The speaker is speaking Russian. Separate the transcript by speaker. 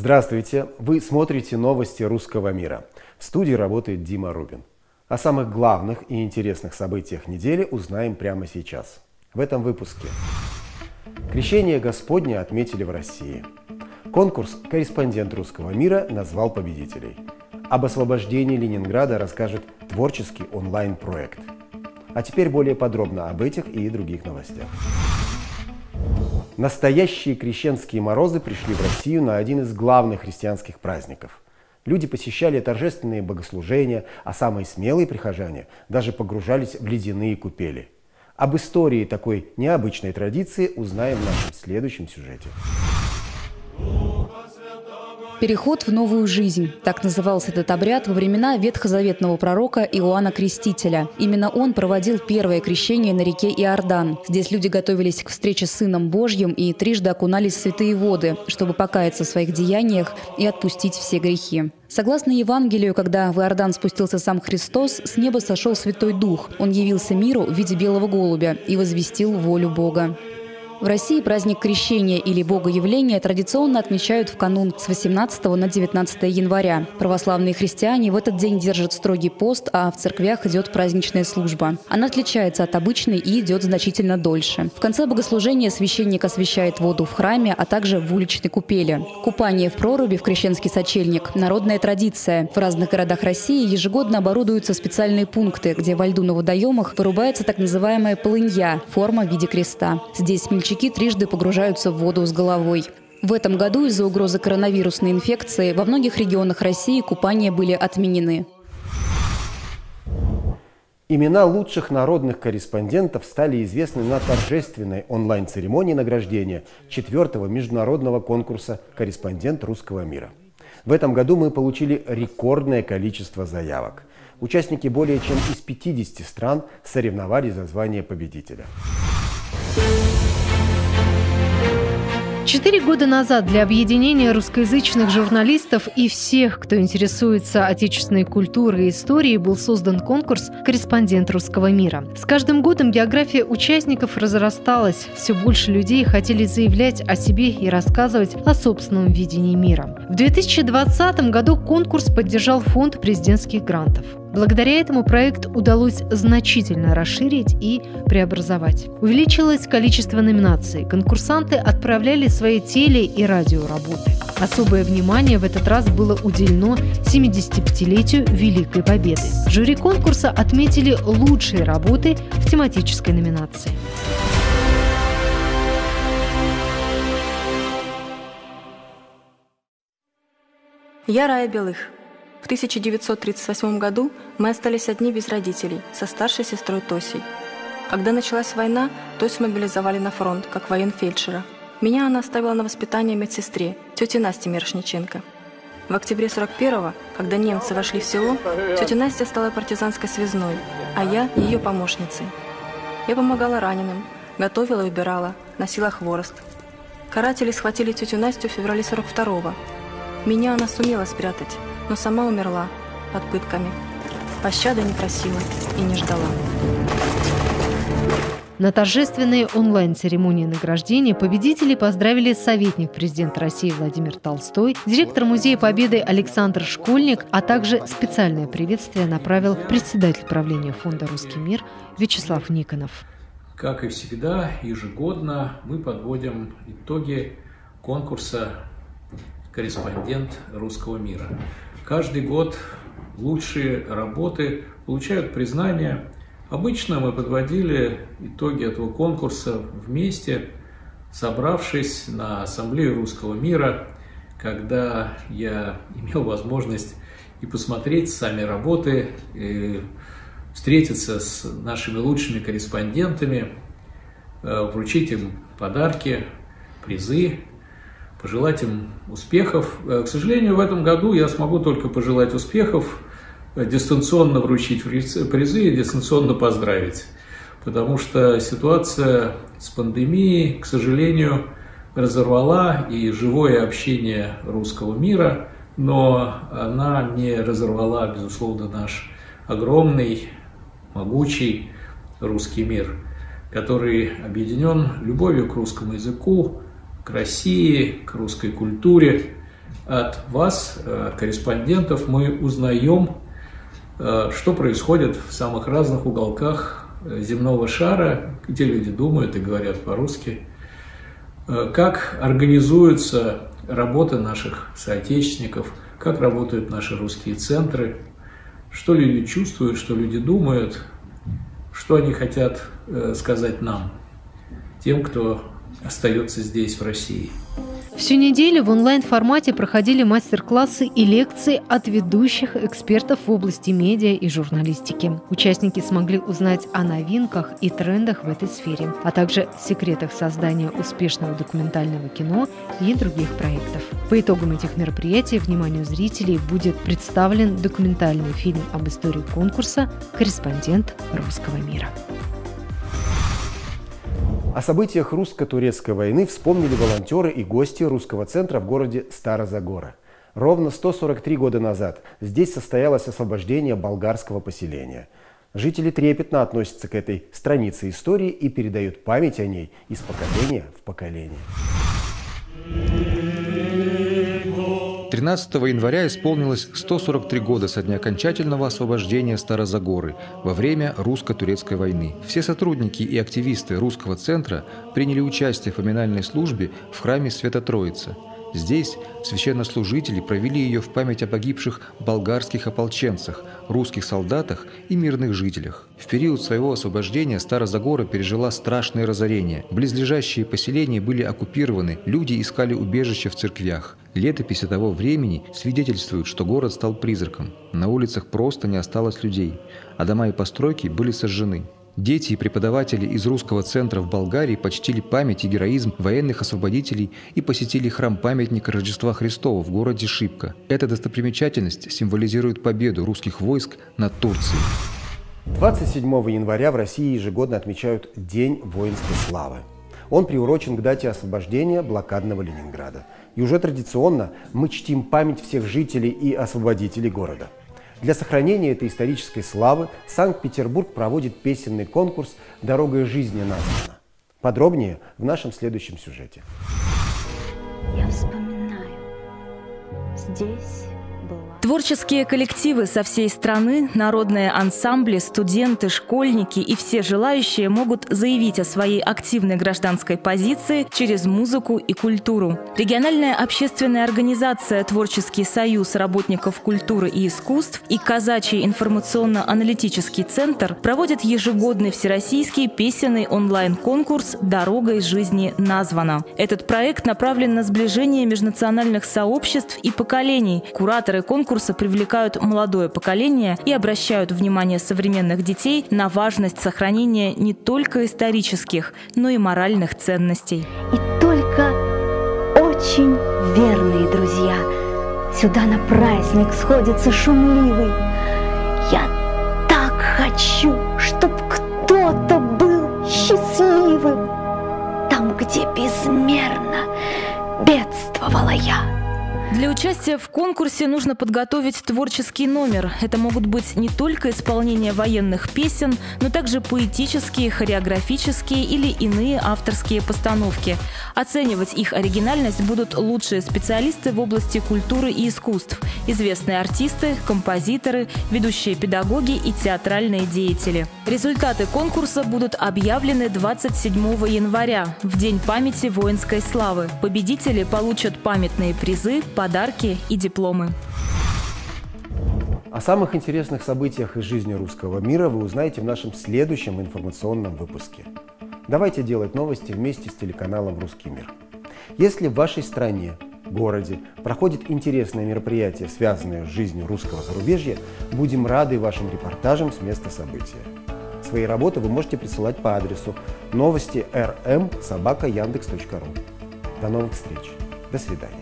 Speaker 1: Здравствуйте! Вы смотрите новости русского мира. В студии работает Дима Рубин. О самых главных и интересных событиях недели узнаем прямо сейчас. В этом выпуске. Крещение Господне отметили в России. Конкурс «Корреспондент русского мира» назвал победителей. Об освобождении Ленинграда расскажет творческий онлайн-проект. А теперь более подробно об этих и других новостях. Настоящие крещенские морозы пришли в Россию на один из главных христианских праздников. Люди посещали торжественные богослужения, а самые смелые прихожане даже погружались в ледяные купели. Об истории такой необычной традиции узнаем в нашем следующем сюжете.
Speaker 2: Переход в новую жизнь. Так назывался этот обряд во времена ветхозаветного пророка Иоанна Крестителя. Именно он проводил первое крещение на реке Иордан. Здесь люди готовились к встрече с Сыном Божьим и трижды окунались в святые воды, чтобы покаяться в своих деяниях и отпустить все грехи. Согласно Евангелию, когда в Иордан спустился сам Христос, с неба сошел Святой Дух. Он явился миру в виде белого голубя и возвестил волю Бога. В России праздник Крещения или Богоявления традиционно отмечают в канун с 18 на 19 января. Православные христиане в этот день держат строгий пост, а в церквях идет праздничная служба. Она отличается от обычной и идет значительно дольше. В конце богослужения священник освещает воду в храме, а также в уличной купели. Купание в проруби в крещенский сочельник – народная традиция. В разных городах России ежегодно оборудуются специальные пункты, где во льду на водоемах вырубается так называемая полынья – форма в виде креста. Здесь мельчики смельчаки трижды погружаются в воду с головой. В этом году из-за угрозы коронавирусной инфекции во многих регионах России купания были отменены.
Speaker 1: Имена лучших народных корреспондентов стали известны на торжественной онлайн-церемонии награждения четвертого международного конкурса «Корреспондент русского мира». В этом году мы получили рекордное количество заявок. Участники более чем из 50 стран соревновались за звание победителя.
Speaker 3: Четыре года назад для объединения русскоязычных журналистов и всех, кто интересуется отечественной культурой и историей, был создан конкурс «Корреспондент русского мира». С каждым годом география участников разрасталась. Все больше людей хотели заявлять о себе и рассказывать о собственном видении мира. В 2020 году конкурс поддержал фонд президентских грантов. Благодаря этому проект удалось значительно расширить и преобразовать. Увеличилось количество номинаций. Конкурсанты отправляли свои теле- и радиоработы. Особое внимание в этот раз было уделено 75-летию Великой Победы. Жюри конкурса отметили лучшие работы в тематической номинации.
Speaker 4: Я Рая Белых. В 1938 году мы остались одни без родителей, со старшей сестрой Тосей. Когда началась война, Тосю мобилизовали на фронт, как военфельдшера. Меня она оставила на воспитание медсестре, тете Насте Мирошниченко. В октябре 41-го, когда немцы вошли в село, тетя Настя стала партизанской связной, а я – ее помощницей. Я помогала раненым, готовила и убирала, носила хворост. Каратели схватили тетю Настю в феврале 42-го. Меня она сумела спрятать, но сама умерла под пытками. Пощады не просила и не ждала.
Speaker 3: На торжественной онлайн-церемонии награждения победителей поздравили советник президента России Владимир Толстой, директор Музея Победы Александр Школьник, а также специальное приветствие направил председатель правления Фонда «Русский мир» Вячеслав Никонов.
Speaker 5: Как и всегда, ежегодно мы подводим итоги конкурса «Корреспондент русского мира». Каждый год лучшие работы получают признание. Обычно мы подводили итоги этого конкурса вместе, собравшись на Ассамблею русского мира, когда я имел возможность и посмотреть сами работы, и встретиться с нашими лучшими корреспондентами, э, вручить им подарки, призы, пожелать им успехов. Э, к сожалению, в этом году я смогу только пожелать успехов, э, дистанционно вручить призы и дистанционно поздравить. Потому что ситуация с пандемией, к сожалению, разорвала и живое общение русского мира, но она не разорвала, безусловно, наш огромный, могучий русский мир, который объединен любовью к русскому языку, России, к русской культуре, от вас, от корреспондентов, мы узнаем, что происходит в самых разных уголках земного шара, где люди думают и говорят по-русски, как организуется работа наших соотечественников, как работают наши русские центры, что люди чувствуют, что люди думают, что они хотят э, сказать нам, тем, кто остается здесь, в России.
Speaker 3: Всю неделю в онлайн-формате проходили мастер-классы и лекции от ведущих экспертов в области медиа и журналистики. Участники смогли узнать о новинках и трендах в этой сфере, а также секретах создания успешного документального кино и других проектов. По итогам этих мероприятий вниманию зрителей будет представлен документальный фильм об истории конкурса «Корреспондент русского мира».
Speaker 1: О событиях русско-турецкой войны вспомнили волонтеры и гости русского центра в городе Старозагора. Ровно 143 года назад здесь состоялось освобождение болгарского поселения. Жители трепетно относятся к этой странице истории и передают память о ней из поколения в поколение.
Speaker 6: 13 января исполнилось 143 года со дня окончательного освобождения Старозагоры во время русско-турецкой войны. Все сотрудники и активисты русского центра приняли участие в поминальной службе в храме Свято-Троица – Здесь священнослужители провели ее в память о погибших болгарских ополченцах, русских солдатах и мирных жителях. В период своего освобождения Старозагора пережила страшное разорение. Близлежащие поселения были оккупированы, люди искали убежище в церквях. Летописи того времени свидетельствуют, что город стал призраком. На улицах просто не осталось людей, а дома и постройки были сожжены. Дети и преподаватели из русского центра в Болгарии почтили память и героизм военных освободителей и посетили храм-памятника Рождества Христова в городе Шипка. Эта достопримечательность символизирует победу русских войск над Турцией.
Speaker 1: 27 января в России ежегодно отмечают День воинской славы. Он приурочен к дате освобождения блокадного Ленинграда. И уже традиционно мы чтим память всех жителей и освободителей города – для сохранения этой исторической славы Санкт-Петербург проводит песенный конкурс «Дорога жизни названа». Подробнее в нашем следующем сюжете.
Speaker 7: Я вспоминаю, здесь
Speaker 8: Творческие коллективы со всей страны, народные ансамбли, студенты, школьники и все желающие могут заявить о своей активной гражданской позиции через музыку и культуру. Региональная общественная организация «Творческий союз работников культуры и искусств» и Казачий информационно-аналитический центр проводят ежегодный всероссийский песенный онлайн-конкурс «Дорога из жизни названа». Этот проект направлен на сближение межнациональных сообществ и поколений. Кураторы конкурса конкурса привлекают молодое поколение и обращают внимание современных детей на важность сохранения не только исторических, но и моральных ценностей.
Speaker 7: И только очень верные друзья сюда на праздник сходятся шумливый. Я так хочу, чтоб кто-то был счастливым там, где безмерно бедствовала я.
Speaker 8: Для участия в конкурсе нужно подготовить творческий номер. Это могут быть не только исполнение военных песен, но также поэтические, хореографические или иные авторские постановки. Оценивать их оригинальность будут лучшие специалисты в области культуры и искусств, известные артисты, композиторы, ведущие педагоги и театральные деятели. Результаты конкурса будут объявлены 27 января, в День памяти воинской славы. Победители получат памятные призы, подарки и дипломы.
Speaker 1: О самых интересных событиях из жизни русского мира вы узнаете в нашем следующем информационном выпуске. Давайте делать новости вместе с телеканалом «Русский мир». Если в вашей стране, городе проходит интересное мероприятие, связанное с жизнью русского зарубежья, будем рады вашим репортажам с места события. Свои работы вы можете присылать по адресу новости rm собака До новых встреч. До свидания.